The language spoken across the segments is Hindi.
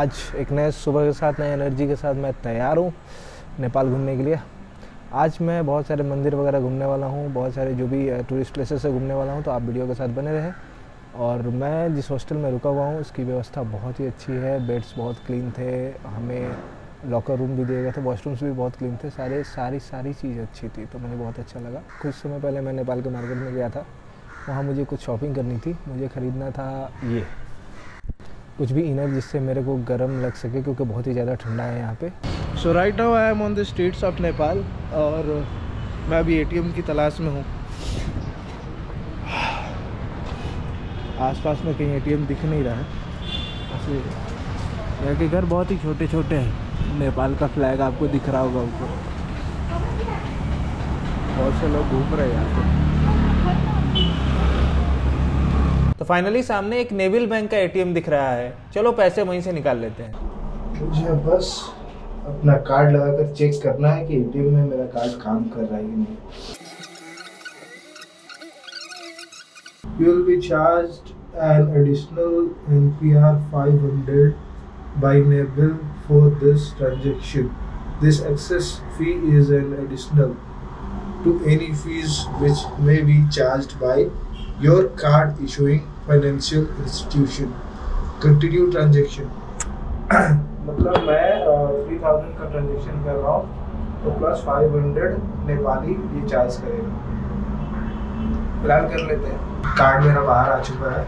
आज एक नए सुबह के साथ, नए एनर्जी के साथ मैं तैयार हूँ नेपाल घूमने के लिए। आज मैं बहुत सारे मंदिर वगैरह घूमने वाला हूँ, बहुत सारे जो भी टूरिस्ट प्लेसेस से घूमने वाला हूँ तो आप वीडियो के साथ बने रहें। और मैं जिस हॉस्टल में रुका हुआ हूँ, उसकी व्यवस्था बहुत ही अच्छी है बेड्स बहुत क्लीन थे, हमें लॉकर रूम भी दिए गए थे वॉशरूम्स भी बहुत क्लीन थे, सारे, सारी सारी चीज़ अच्छी थी तो मुझे बहुत अच्छा लगा। कुछ समय पहले मैं नेपाल के मार्केट में गया था, वहाँ मुझे कुछ शॉपिंग करनी थी, मुझे ख़रीदना था ये। कुछ भी इनर जिससे मेरे को गर्म लग सके, क्योंकि बहुत ही ज़्यादा ठंडा है यहाँ पे। So right now I am on the streets of Nepal और मैं अभी एटीएम की तलाश में हूँ। आसपास में कहीं एटीएम दिख नहीं रहा है। ऐसे यहाँ के घर बहुत ही छोटे छोटे हैं। नेपाल का फ्लैग आपको दिख रहा होगा ऊपर। बहुत से लोग घूम रहे हैं यहाँ पे। तो फाइनली सामने एक नेवल बैंक का एटीएम दिख रहा है चलो पैसे वहीं से निकाल लेते हैं मुझे बस अपना कार्ड लगाकर चेक करना है कि एटीएम में मेरा कार्ड काम कर रहा है कि नहीं You will be charged an additional NPR 500 by Nebel for this transaction. This access fee is an additional to any fees which may be charged by your card issuing financial institution. Continue transaction. मतलब मैं थ्री थाउज़ेंड का ट्रांजेक्शन कर रहा हूँ तो प्लस फाइव हंड्रेड नेपाली ये चार्ज करेगा। फ़िलहाल कर लेते हैं। कार्ड मेरा बाहर आ चुका है।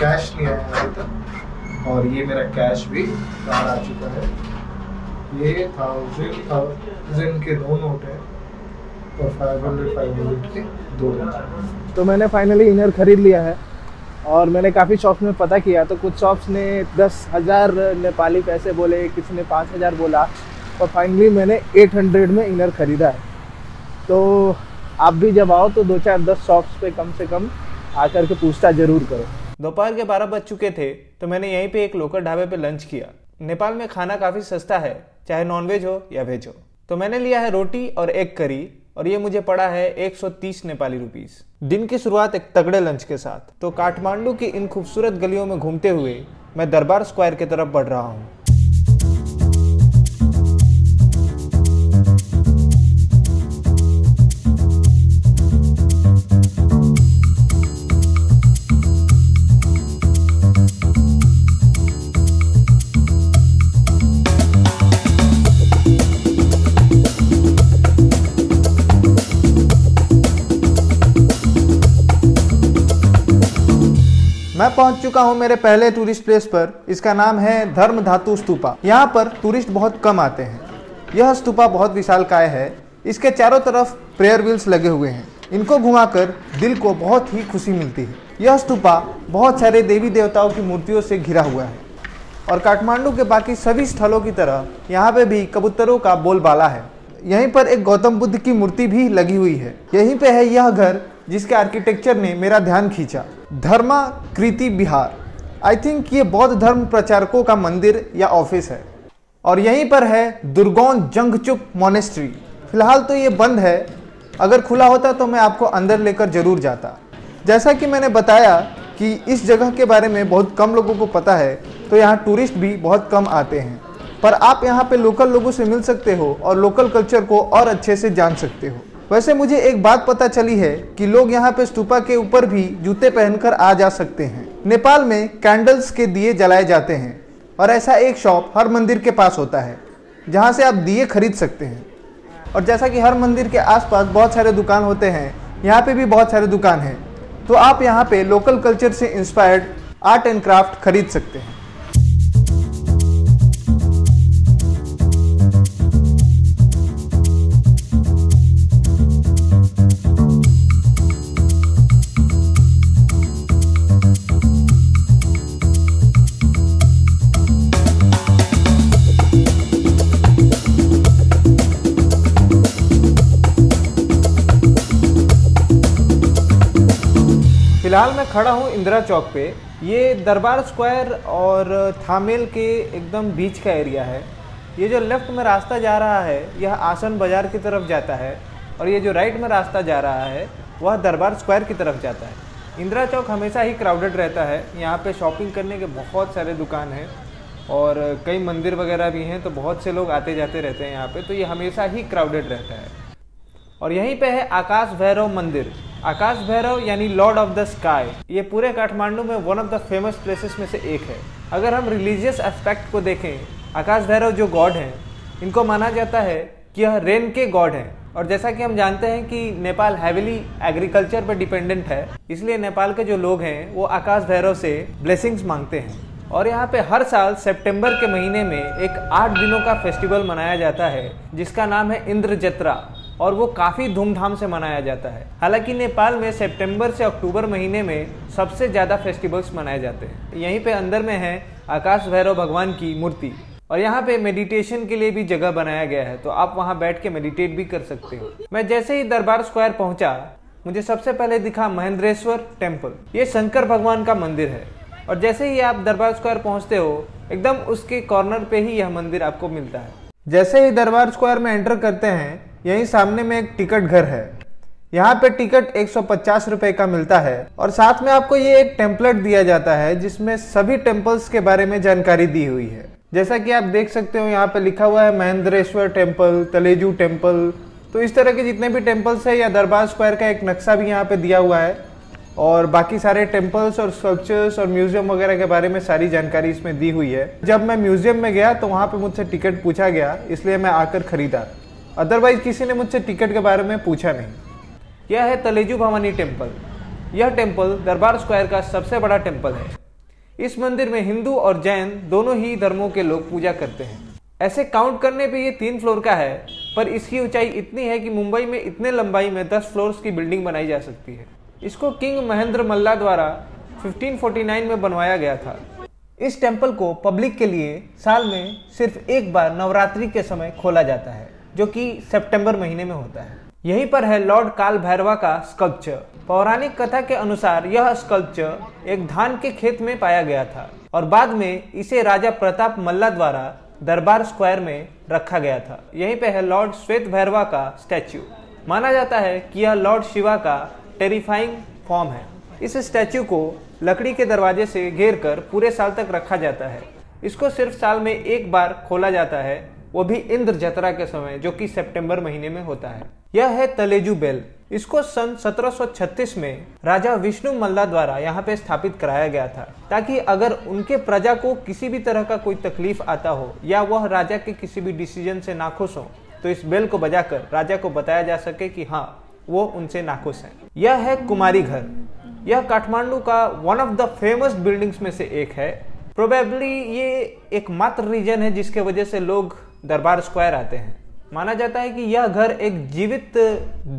कैश नहीं आया अभी तक। और ये मेरा कैश भी बाहर आ चुका है। ये थाउज़ेंड थाउज़ेंड के दो नोट है। और फाइव हंड्रेड फाइव हंड्रेड के दो। तो मैंने फाइनली इनर खरीद लिया है। और मैंने काफ़ी शॉप्स में पता किया तो कुछ शॉप्स ने दस हज़ार नेपाली पैसे बोले किसी ने पाँच हज़ार बोला और फाइनली मैंने एट हंड्रेड में इनर ख़रीदा है। तो आप भी जब आओ तो दो चार दस शॉप्स पे कम से कम आकर के पूछताछ ज़रूर करो। दोपहर के बारह बज चुके थे तो मैंने यहीं पे एक लोकल ढाबे पे लंच किया। नेपाल में खाना काफ़ी सस्ता है चाहे नॉनवेज हो या वेज हो। तो मैंने लिया है रोटी और एग करी और ये मुझे पड़ा है 130 नेपाली रुपीस। दिन की शुरुआत एक तगड़े लंच के साथ। तो काठमांडू की इन खूबसूरत गलियों में घूमते हुए मैं दरबार स्क्वायर की तरफ़ बढ़ रहा हूँ। मैं पहुँच चुका हूँ मेरे पहले टूरिस्ट प्लेस पर। इसका नाम है धर्म धातु स्तूपा। यहाँ पर टूरिस्ट बहुत कम आते हैं। यह स्तूपा बहुत विशाल काय है। इसके चारों तरफ़ प्रेयर व्हील्स लगे हुए हैं। इनको घुमाकर दिल को बहुत ही खुशी मिलती है। यह स्तूपा बहुत सारे देवी देवताओं की मूर्तियों से घिरा हुआ है। और काठमांडू के बाकी सभी स्थलों की तरह यहाँ पे भी कबूतरों का बोलबाला है। यहीं पर एक गौतम बुद्ध की मूर्ति भी लगी हुई है। यहीं पे है यह घर जिसके आर्किटेक्चर ने मेरा ध्यान खींचा। धर्मा कृति बिहार। आई थिंक ये बौद्ध धर्म प्रचारकों का मंदिर या ऑफ़िस है। और यहीं पर है दुर्गौन जंगचुक मोनेस्ट्री फ़िलहाल तो ये बंद है। अगर खुला होता तो मैं आपको अंदर लेकर ज़रूर जाता। जैसा कि मैंने बताया कि इस जगह के बारे में बहुत कम लोगों को पता है तो यहाँ टूरिस्ट भी बहुत कम आते हैं। पर आप यहाँ पे लोकल लोगों से मिल सकते हो और लोकल कल्चर को और अच्छे से जान सकते हो। वैसे मुझे एक बात पता चली है कि लोग यहाँ पे स्तूपा के ऊपर भी जूते पहनकर आ जा सकते हैं। नेपाल में कैंडल्स के दिए जलाए जाते हैं और ऐसा एक शॉप हर मंदिर के पास होता है, जहाँ से आप दिए खरीद सकते हैं। और जैसा कि हर मंदिर के आसपास बहुत सारे दुकान होते हैं, यहाँ पे भी बहुत सारे दुकान हैं। तो आप यहाँ पे लोकल कल्चर से इंस्पायर्ड आर्ट एंड क्राफ्ट खरीद सकते हैं। फ़िलहाल मैं खड़ा हूँ इंदिरा चौक पे। ये दरबार स्क्वायर और थामेल के एकदम बीच का एरिया है। ये जो लेफ़्ट में रास्ता जा रहा है, यह आसन बाज़ार की तरफ़ जाता है और ये जो राइट में रास्ता जा रहा है, वह दरबार स्क्वायर की तरफ़ जाता है। इंदिरा चौक हमेशा ही क्राउडेड रहता है। यहाँ पे शॉपिंग करने के बहुत सारे दुकान हैं और कई मंदिर वगैरह भी हैं तो बहुत से लोग आते जाते रहते हैं यहाँ पे तो ये हमेशा ही क्राउडेड रहता है। और यहीं पे है आकाश भैरव मंदिर। आकाश भैरव यानी लॉर्ड ऑफ़ द स्काई ये पूरे काठमांडू में one of the famous places में से एक है। अगर हम रिलीजियस एस्पेक्ट को देखें, आकाश भैरव जो गॉड हैं, इनको माना जाता है कि यह रेन के गॉड हैं। और जैसा कि हम जानते हैं कि नेपाल हैविली एग्रीकल्चर पर डिपेंडेंट है, इसलिए नेपाल के जो लोग हैं, वो आकाश भैरव से ब्लेसिंग्स मांगते हैं। और यहाँ पे हर साल सितंबर के महीने में एक आठ दिनों का फेस्टिवल मनाया जाता है, जिसका नाम है इंद्र जत्रा और वो काफ़ी धूमधाम से मनाया जाता है। हालाँकि नेपाल में सितंबर से अक्टूबर महीने में सबसे ज़्यादा फेस्टिवल्स मनाए जाते हैं। यहीं पे अंदर में है आकाश भैरव भगवान की मूर्ति। और यहाँ पे मेडिटेशन के लिए भी जगह बनाया गया है तो आप वहाँ बैठ के मेडिटेट भी कर सकते हो। मैं जैसे ही दरबार स्क्वायर पहुँचा, मुझे सबसे पहले दिखा महेंद्रेश्वर टेंपल ये शंकर भगवान का मंदिर है। और जैसे ही आप दरबार स्क्वायर पहुँचते हो, एकदम उसके कॉर्नर पे ही यह मंदिर आपको मिलता है। जैसे ही दरबार स्क्वायर में एंटर करते हैं यहीं सामने में एक टिकट घर है। यहाँ पे टिकट एक सौ पचास रुपए का मिलता है और साथ में आपको ये एक टेम्पलेट दिया जाता है, जिसमें सभी टेम्पल्स के बारे में जानकारी दी हुई है। जैसा कि आप देख सकते हो, यहाँ पे लिखा हुआ है महेंद्रेश्वर टेंपल, तलेजू टेंपल। तो इस तरह के जितने भी टेम्पल्स है, या दरबार स्क्वायर का एक नक्शा भी यहाँ पे दिया हुआ है। और बाकी सारे टेम्पल्स और स्कल्पचर्स और म्यूज़ियम वगैरह के बारे में सारी जानकारी इसमें दी हुई है। जब मैं म्यूज़ियम में गया तो वहाँ पे मुझसे टिकट पूछा गया, इसलिए मैं आकर खरीदा। अदरवाइज़ किसी ने मुझसे टिकट के बारे में पूछा नहीं। यह है तलेजू भवानी टेंपल यह टेंपल दरबार स्क्वायर का सबसे बड़ा टेंपल है। इस मंदिर में हिंदू और जैन दोनों ही धर्मों के लोग पूजा करते हैं। ऐसे काउंट करने पे ये तीन फ्लोर का है, पर इसकी ऊंचाई इतनी है कि मुंबई में इतने लंबाई में दस फ्लोर्स की बिल्डिंग बनाई जा सकती है। इसको किंग महेंद्र मल्ला द्वारा 1549 में बनवाया गया था। इस टेंपल को पब्लिक के लिए साल में सिर्फ़ एक बार नवरात्रि के समय खोला जाता है। जो कि सितंबर महीने में होता है। यहीं पर है लॉर्ड काल भैरवा का स्कल्पचर पौराणिक कथा के अनुसार यह स्कल्पचर एक धान के खेत में पाया गया था और बाद में इसे राजा प्रताप मल्ला द्वारा दरबार स्क्वायर में रखा गया था। यहीं पे है लॉर्ड श्वेत भैरवा का स्टैच्यू माना जाता है कि यह लॉर्ड शिवा का टेरिफाइंग फॉर्म है। इस स्टैच्यू को लकड़ी के दरवाजे से घेर कर पूरे साल तक रखा जाता है। इसको सिर्फ़ साल में एक बार खोला जाता है वो भी इंद्र जतरा के समय, जो कि सितंबर महीने में होता है। यह है तलेजू बेल। इसको सन 1736 में राजा विष्णु मल्ला द्वारा यहाँ पे स्थापित कराया गया था, ताकि अगर उनके प्रजा को किसी भी तरह का कोई तकलीफ़ आता हो, या वह राजा के किसी भी डिसीज़न से नाखुश हो तो इस बेल को बजाकर राजा को बताया जा सके कि हाँ वो उनसे नाखुश है। यह है कुमारी घर। यह काठमांडू का one of the famous buildings में से एक है। प्रोबेबली ये एकमात्र रीजन है जिसके वजह से लोग दरबार स्क्वायर आते हैं। माना जाता है कि यह घर एक जीवित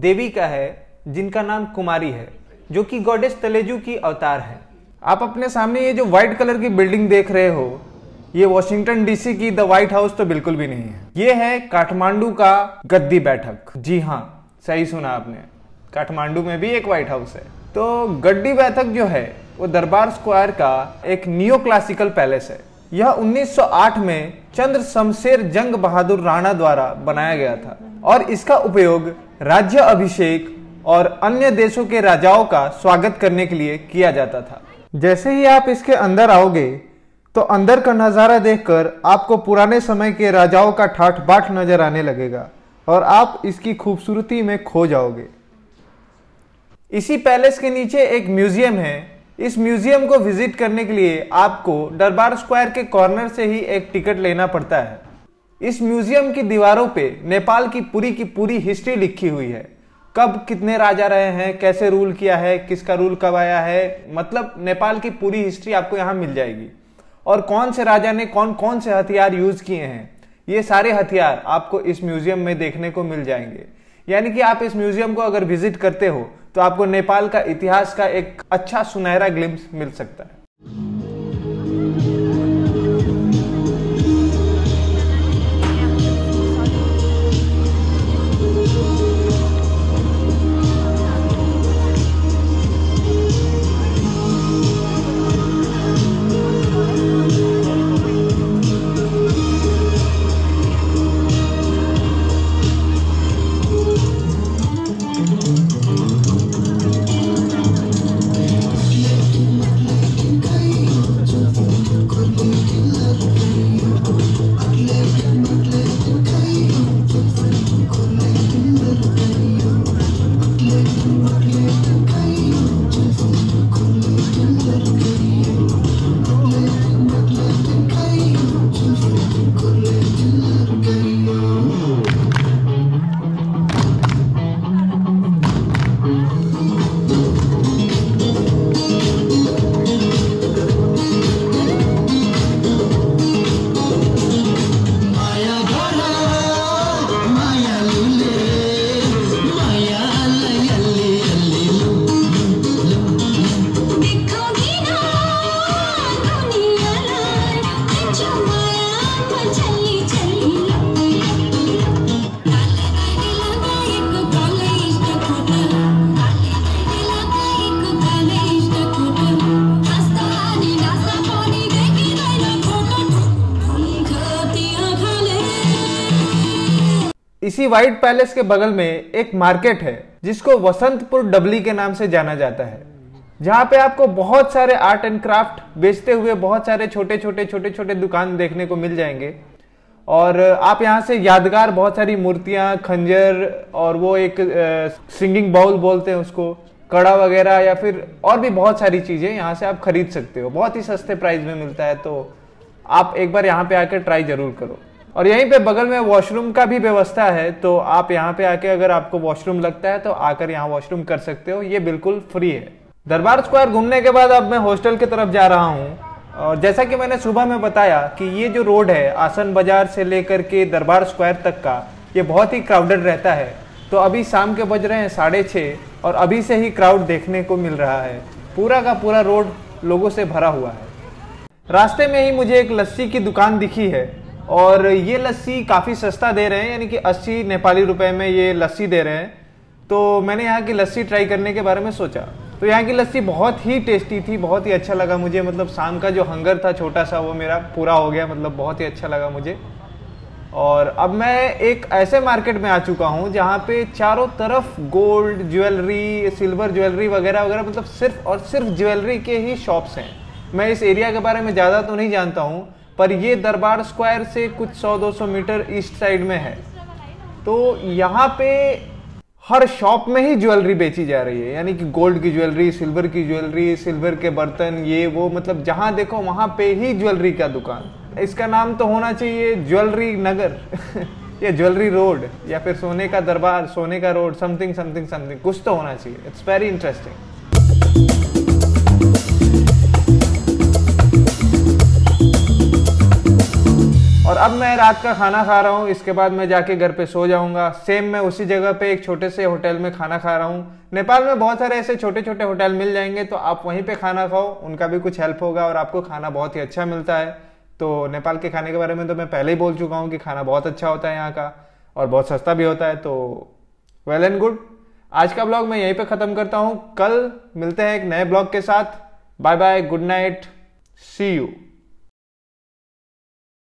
देवी का है, जिनका नाम कुमारी है, जो कि गॉडेस तलेजू की अवतार है। आप अपने सामने ये जो व्हाइट कलर की बिल्डिंग देख रहे हो, ये वॉशिंगटन डीसी की द व्हाइट हाउस तो बिल्कुल भी नहीं है। ये है काठमांडू का गद्दी बैठक। जी हाँ सही सुना आपने। काठमांडू में भी एक व्हाइट हाउस है। तो गड्डी बैठक जो है, वो दरबार स्क्वायर का एक नियो क्लासिकल पैलेस है। यह 1908 में चंद्र शमशेर जंग बहादुर राणा द्वारा बनाया गया था और इसका उपयोग राज्य अभिषेक और अन्य देशों के राजाओं का स्वागत करने के लिए किया जाता था। जैसे ही आप इसके अंदर आओगे तो अंदर का नज़ारा देखकर आपको पुराने समय के राजाओं का ठाठ बाट नज़र आने लगेगा और आप इसकी खूबसूरती में खो जाओगे। इसी पैलेस के नीचे एक म्यूज़ियम है इस म्यूज़ियम को विज़िट करने के लिए आपको दरबार स्क्वायर के कॉर्नर से ही एक टिकट लेना पड़ता है। इस म्यूज़ियम की दीवारों पे नेपाल की पूरी की पूरी हिस्ट्री लिखी हुई है। कब कितने राजा रहे हैं, कैसे रूल किया है, किसका रूल कब आया है मतलब नेपाल की पूरी हिस्ट्री आपको यहाँ मिल जाएगी। और कौन से राजा ने कौन कौन से हथियार यूज़ किए हैं, ये सारे हथियार आपको इस म्यूज़ियम में देखने को मिल जाएँगे। यानी कि आप इस म्यूज़ियम को अगर विज़िट करते हो तो आपको नेपाल का इतिहास का एक अच्छा सुनहरा ग्लिम्स मिल सकता है। इसी व्हाइट पैलेस के बगल में एक मार्केट है, जिसको वसंतपुर डबली के नाम से जाना जाता है। जहाँ पे आपको बहुत सारे आर्ट एंड क्राफ्ट बेचते हुए बहुत सारे छोटे छोटे छोटे छोटे दुकान देखने को मिल जाएँगे। और आप यहाँ से यादगार बहुत सारी मूर्तियाँ, खंजर और वो एक सिंगिंग बाउल बोलते हैं उसको, कड़ा वगैरह या फिर और भी बहुत सारी चीज़ें यहाँ से आप खरीद सकते हो। बहुत ही सस्ते प्राइस में मिलता है तो आप एक बार यहाँ पे आकर ट्राई ज़रूर करो। और यहीं पे बगल में वॉशरूम का भी व्यवस्था है तो आप यहाँ पे आके अगर आपको वॉशरूम लगता है तो आकर यहाँ वॉशरूम कर सकते हो। ये बिल्कुल फ्री है। दरबार स्क्वायर घूमने के बाद अब मैं हॉस्टल की तरफ़ जा रहा हूँ। और जैसा कि मैंने सुबह में बताया कि ये जो रोड है, आसन बाज़ार से लेकर के दरबार स्क्वायर तक का, ये बहुत ही क्राउडेड रहता है। तो अभी शाम के बज रहे हैं साढ़े छः और अभी से ही क्राउड देखने को मिल रहा है। पूरा का पूरा रोड लोगों से भरा हुआ है। रास्ते में ही मुझे एक लस्सी की दुकान दिखी है। और ये लस्सी काफ़ी सस्ता दे रहे हैं, यानी कि 80 नेपाली रुपए में ये लस्सी दे रहे हैं। तो मैंने यहाँ की लस्सी ट्राई करने के बारे में सोचा। तो यहाँ की लस्सी बहुत ही टेस्टी थी, बहुत ही अच्छा लगा मुझे। मतलब शाम का जो हंगर था छोटा सा, वो मेरा पूरा हो गया। मतलब बहुत ही अच्छा लगा मुझे। और अब मैं एक ऐसे मार्केट में आ चुका हूँ, जहाँ पे चारों तरफ़ गोल्ड ज्वेलरी सिल्वर ज्वेलरी वगैरह वगैरह मतलब सिर्फ़ और सिर्फ़ ज्वेलरी के ही शॉप्स हैं। मैं इस एरिया के बारे में ज़्यादा तो नहीं जानता हूँ पर ये दरबार स्क्वायर से कुछ 100-200 मीटर ईस्ट साइड में है। तो यहाँ पे हर शॉप में ही ज्वेलरी बेची जा रही है। यानी कि गोल्ड की ज्वेलरी, सिल्वर की ज्वेलरी, सिल्वर के बर्तन, ये वो मतलब जहाँ देखो वहाँ पे ही ज्वेलरी का दुकान। इसका नाम तो होना चाहिए ज्वेलरी नगर या ज्वेलरी रोड या फिर सोने का दरबार, सोने का रोड समथिंग समथिंग समथिंग कुछ तो होना चाहिए। इट्स वेरी इंटरेस्टिंग और अब मैं रात का खाना खा रहा हूँ, इसके बाद मैं जाके घर पे सो जाऊँगा। सेम मैं उसी जगह पे एक छोटे से होटल में खाना खा रहा हूँ। नेपाल में बहुत सारे ऐसे छोटे छोटे होटल मिल जाएँगे तो आप वहीं पे खाना खाओ, उनका भी कुछ हेल्प होगा और आपको खाना बहुत ही अच्छा मिलता है। तो नेपाल के खाने के बारे में तो मैं पहले ही बोल चुका हूँ कि खाना बहुत अच्छा होता है यहाँ का और बहुत सस्ता भी होता है तो वेल एंड गुड आज का ब्लॉग मैं यहीं पे ख़त्म करता हूँ। कल मिलते हैं एक नए ब्लॉग के साथ। Bye bye good night see you